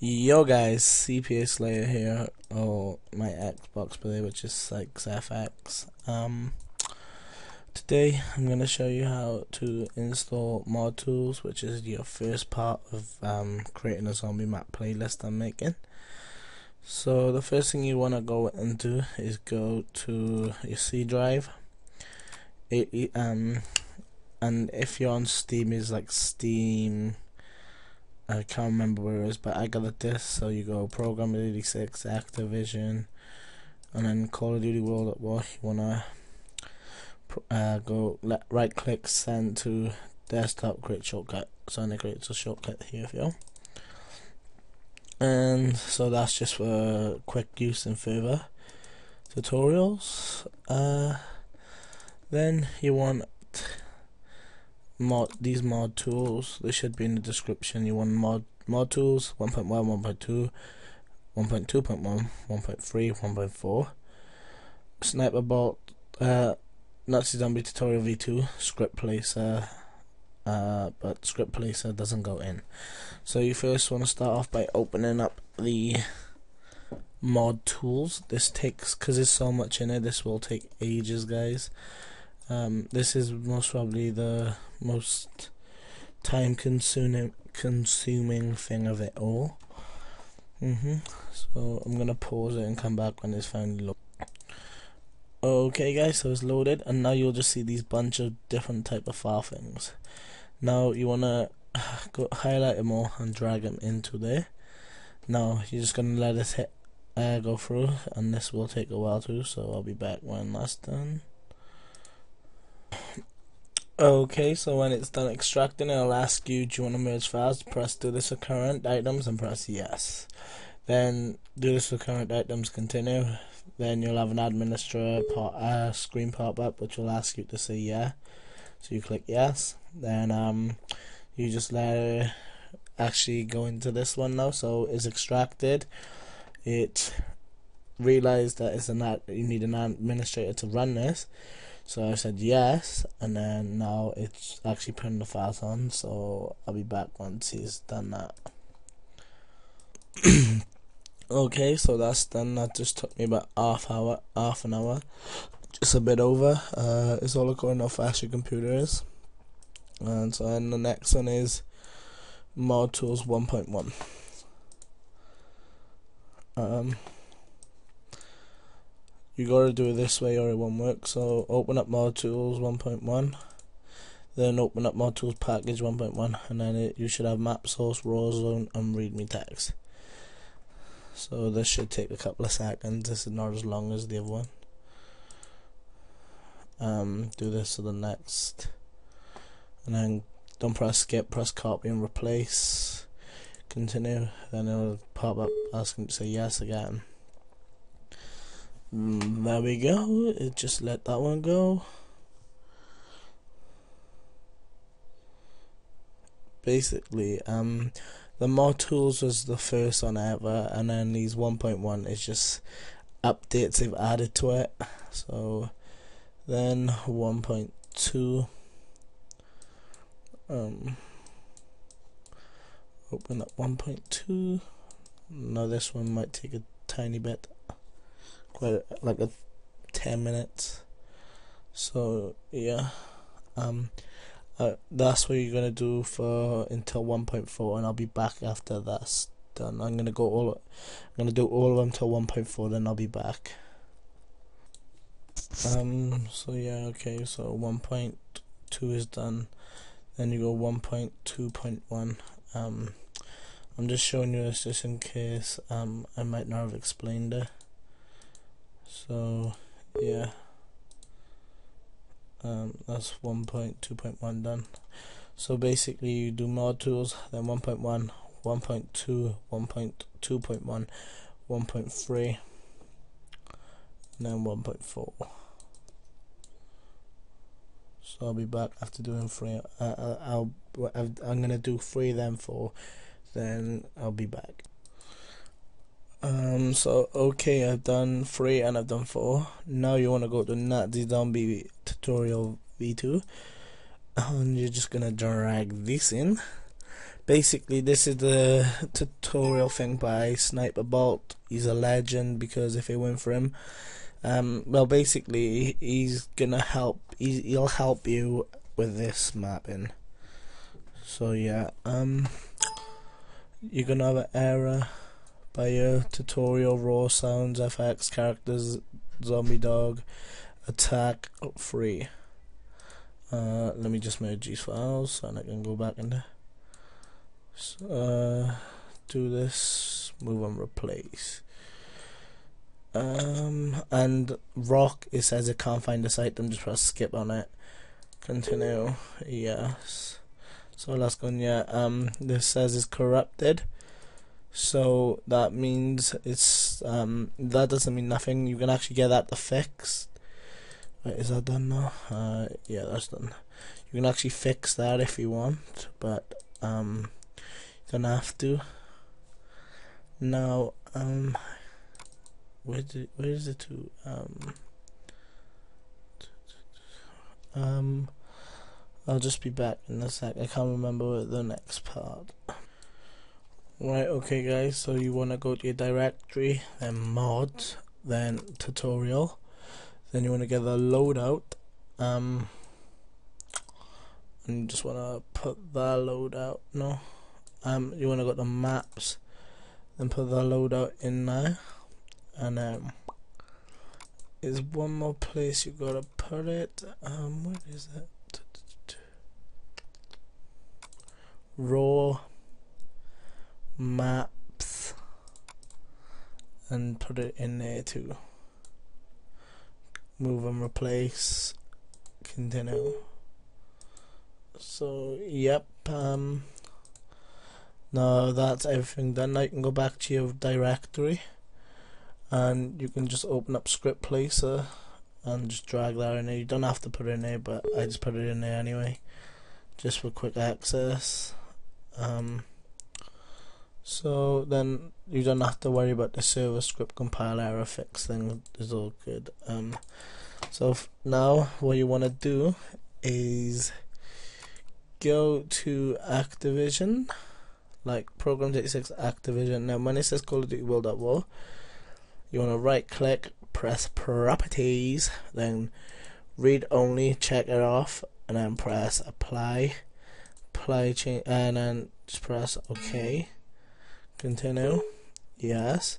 Yo guys, CPA Slayer here, oh, my Xbox player, which is like FX. Um, today I'm gonna show you how to install mod tools, which is your first part of um, creating a zombie map playlist I'm making. So the first thing you wanna go and do is go to your C drive, it, um, and if you're on Steam is like Steam I can't remember where it is, but I got a disc. So you go Program 86, Activision, and then Call of Duty World at War. You wanna uh, go let, right click, send to desktop, create shortcut. So it create a shortcut here for you. And so that's just for quick use and further tutorials. Uh, then you want mod these mod tools they should be in the description. You want mod mod tools? 1.1 1.2 1.2.1 1.3 1.4 sniper bolt uh nazi zombie tutorial v2 script placer uh, but script placer doesn't go in. So you first want to start off by opening up the mod tools. This takes because there's so much in it this will take ages guys um, this is most probably the most time consuming consuming thing of it all. Mhm. So I'm gonna pause it and come back when it's finally loaded. Okay, guys, so it's loaded, and now you'll just see these bunch of different type of file things. Now you wanna go highlight them all and drag them into there. Now you're just gonna let it hit uh, go through, and this will take a while too. So I'll be back when that's done. Okay, so when it's done extracting, it'll ask you, do you want to merge files? Press do this for current items and press yes. Then do this for current items, continue. Then you'll have an administrator uh, screen pop up, which will ask you to say yeah. So you click yes. Then um, you just let it actually go into this one now. So it's extracted. It realized that it's an you need an administrator to run this. So I said yes, and then now it's actually putting the files on, so I'll be back once he's done that. okay, so that's done. That just took me about half hour, half an hour, just a bit over. Uh, it's all according to how fast your computer is. And so then the next one is Mod Tools 1.1. Um, you gotta do it this way or it won't work. So open up Mod Tools 1.1, then open up Mod Tools Package 1.1, and then it, you should have Map Source, Raw Zone, and README tags. So this should take a couple of seconds. This is not as long as the other one. Um, do this to the next, and then don't press skip. Press copy and replace. Continue. Then it'll pop up asking to say yes again. Mm, there we go. It just let that one go. Basically, um, the mod tools was the first one ever, and then these 1.1 is just updates they've added to it. So then 1.2. Um, open up 1.2. Now this one might take a tiny bit quite like a 10 minutes. So yeah um uh, that's what you're gonna do for until 1.4 and I'll be back after that's done. I'm gonna go all I'm gonna do all of them till 1.4 then I'll be back. Um so yeah okay so 1.2 is done. Then you go 1.2.1 um I'm just showing you this just in case um I might not have explained it so yeah. Um, that's 1.2.1 done. So basically you do mod tools then 1.1 1.2 1.2.1 1.3 and then 1.4 so I'll be back after doing three uh, uh I'll I'm gonna do three then four then I'll be back um, so okay, I've done three and I've done four. Now you want to go to Nazi Zombie tutorial V2, and you're just gonna drag this in. basically this is the tutorial thing by Sniper Bolt. He's a legend because if it went for him, um, well, basically he's gonna help. He's, he'll help you with this mapping. So yeah, um, you're gonna have an error your tutorial raw sounds, FX characters, zombie dog, attack free. Uh, let me just merge these files and I can go back and uh, do this, move and replace. Um, and rock, it says it can't find this item, just press skip on it. Continue, yes. So last one, yeah, um, this says it's corrupted. So that means it's, um, that doesn't mean nothing. You can actually get that to fix. Wait, is that done now? Uh, yeah, that's done. You can actually fix that if you want, but, um, don't have to. Now, um, where did where is it to um um I'll just be back in a sec. I can't remember the next part. Right, okay guys, so you wanna go to your directory, then mods, then tutorial, then you wanna get the loadout, um and you just wanna put that loadout no? Um, you want to go to the maps and put the loadout in there. And um, there's one more place you gotta put it. Um, what is it? Raw maps and put it in there too move and replace continue so yep um now that's everything done. Now you can go back to your directory and you can just open up script placer and just drag that in there. You don't have to put it in there, but I just put it in there anyway, just for quick access. Um, so then you don't have to worry about the server script compile error fix thing. Is all good. Um, so now what you want to do is go to Activision like Program 86 Activision. Now, when it says Call of Duty World at War, you want to right click, press Properties, then read only, check it off, and then press Apply, apply change, and then just press OK. Continue. Yes.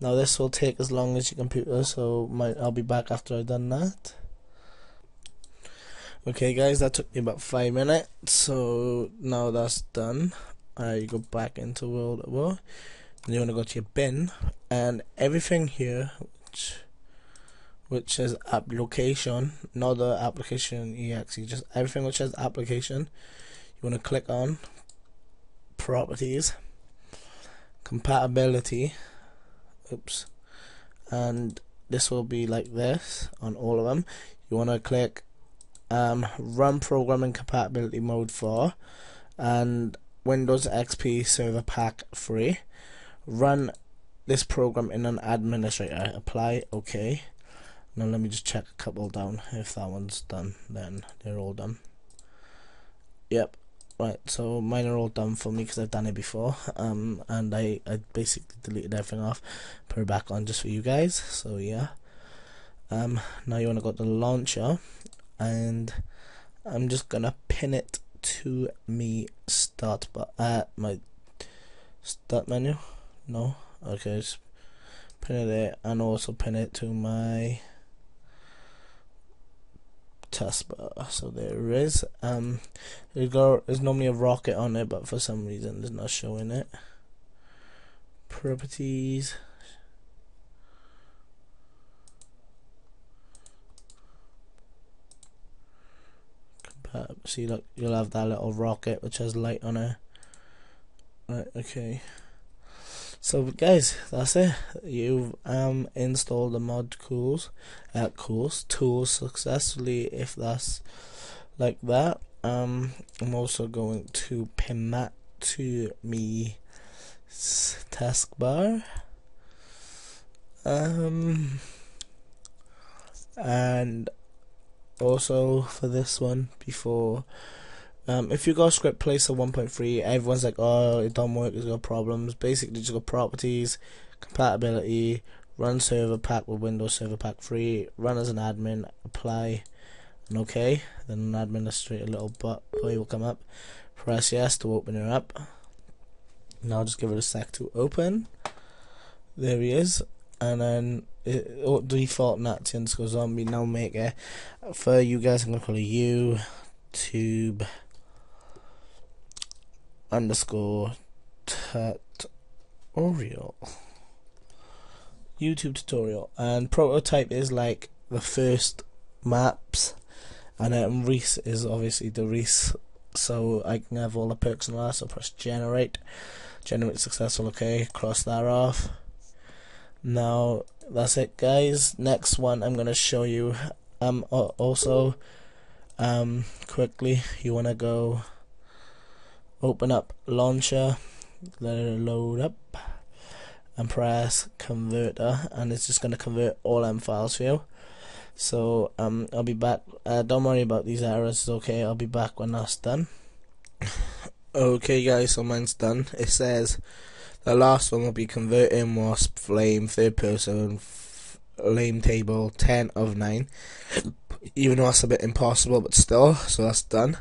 Now this will take as long as your computer, so my, I'll be back after I've done that. Okay guys, that took me about 5 minutes, so now that's done you go back into World at War and you want to go to your bin and everything here which which says application not the application exe just everything which says application you want to click on properties compatibility oops and this will be like this on all of them you want to click um, run programming compatibility mode 4 and Windows XP Server Pack 3. Run this program in an administrator. Apply, OK. Now let me just check a couple down. If that one's done, then they're all done. Yep. Right, so mine are all done for me because I've done it before. Um, and I, I basically deleted everything off, put it back on just for you guys. So yeah. Um, now you want to go to the launcher, and I'm just gonna pin it to me start but uh my start menu no okay just pin it there and also pin it to my taskbar so there is um there's normally a rocket on it but for some reason it's not showing it properties see, look, you'll have that little rocket which has light on it. Right, okay. So, guys, that's it. You've um installed the mod cools, uh, cools tools successfully. If that's like that, um, I'm also going to pin that to me taskbar. Um, and also for this one before um, if you go script place placer 1.3, everyone's like, oh, it don't work, it's got problems. Basically, just go properties, compatibility, run server pack with Windows Server Pack 3, run as an admin, apply, and OK. Then an administrator little boy will come up. Press yes to open it up. Now just give it a sec to open. There he is. And then it, oh, default Nazi underscore zombie now make it for you guys I'm gonna call it YouTube underscore tutorial YouTube tutorial. And prototype is like the first maps. And then Riese is obviously the Riese so I can have all the perks and that so press generate. Generate successful okay cross that off. Now that's it guys. Next one I'm gonna show you. Um also um quickly you wanna go open up launcher let it load up and press converter and it's just going to convert all M files for you. So um I'll be back uh, don't worry about these errors it's okay I'll be back when that's done. Okay guys so mine's done. It says the last one will be converting wasp flame third person flame table 10 of 9 even though that's a bit impossible but still so that's done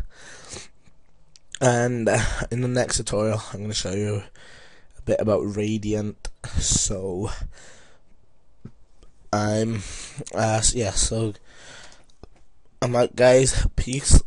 and uh, in the next tutorial I'm going to show you a bit about Radiant. So I'm uh yeah so I'm out guys peace